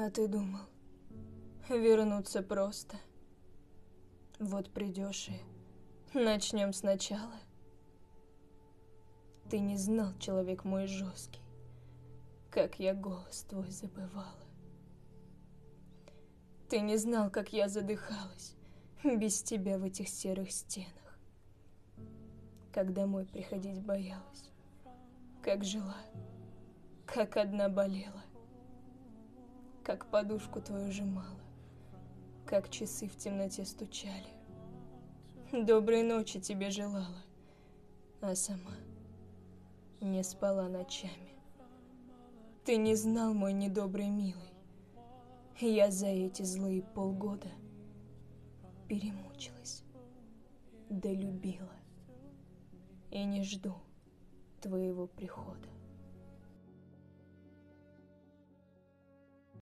А ты думал, вернуться просто. Вот придешь и начнем сначала. Ты не знал, человек мой жесткий, как я голос твой забывала. Ты не знал, как я задыхалась без тебя в этих серых стенах. Как домой приходить боялась, как жила, как одна болела, как подушку твою сжимала, как часы в темноте стучали. Доброй ночи тебе желала, а сама не спала ночами. Ты не знал, мой недобрый милый, я за эти злые полгода перемучилась, долюбила и не жду твоего прихода.